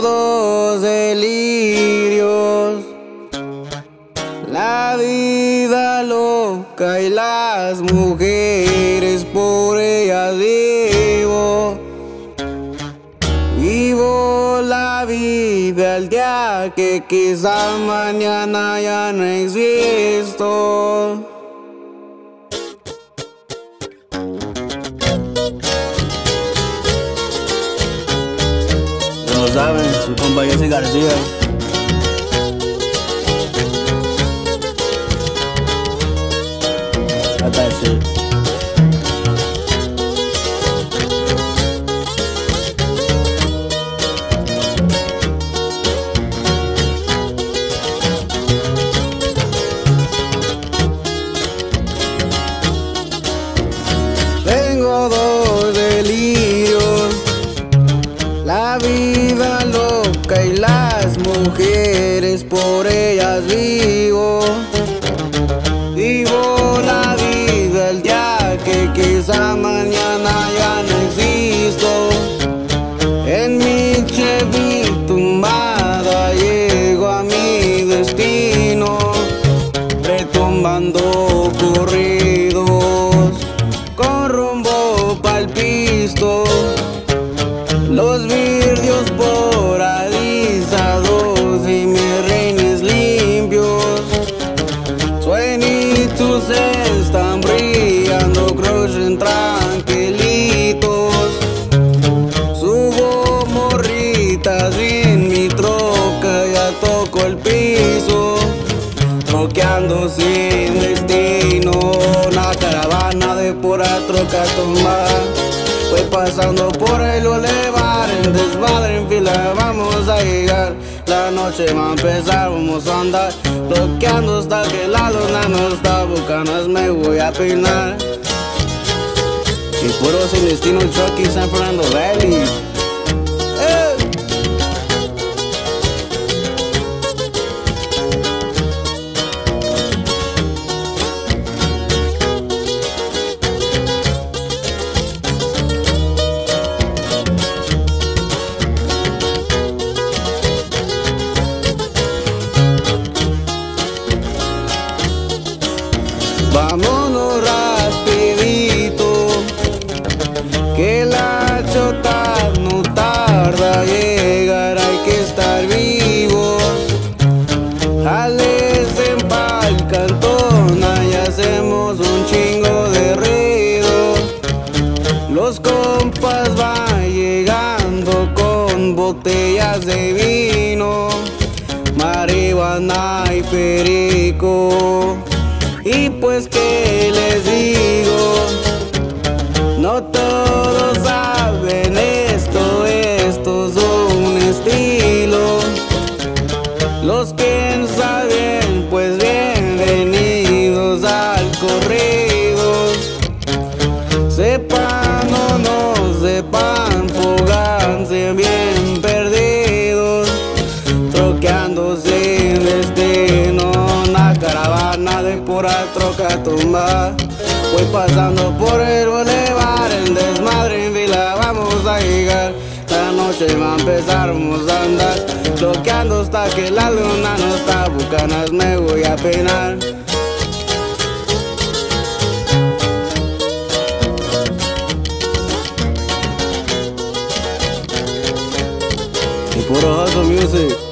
Tengo dos delirios, la vida loca y las mujeres por ellas vivo. Vivo la vida el día que quizás mañana ya no existo. Saben, su compa Jesse García. Mujeres por ellas vivo. Vivo la vida el día que quizá mañana ya tomar. Voy pasando por el bulevar, en desmadre, en fila, vamos a llegar. La noche va a empezar, vamos a andar. Bloqueando hasta que la luna no está, bucanas me voy a peinar. Y puro sin destino, Chucky, San Fernando Valley. Los compas van llegando con botellas de vino, marihuana y perico. Y pues que les digo, pura troca tumba. Voy pasando por el bulevar, el desmadre en vila, vamos a llegar. La noche va a empezar, vamos a andar. Bloqueando hasta que la luna no está, bucanas me voy a peinar. Puro hustle music.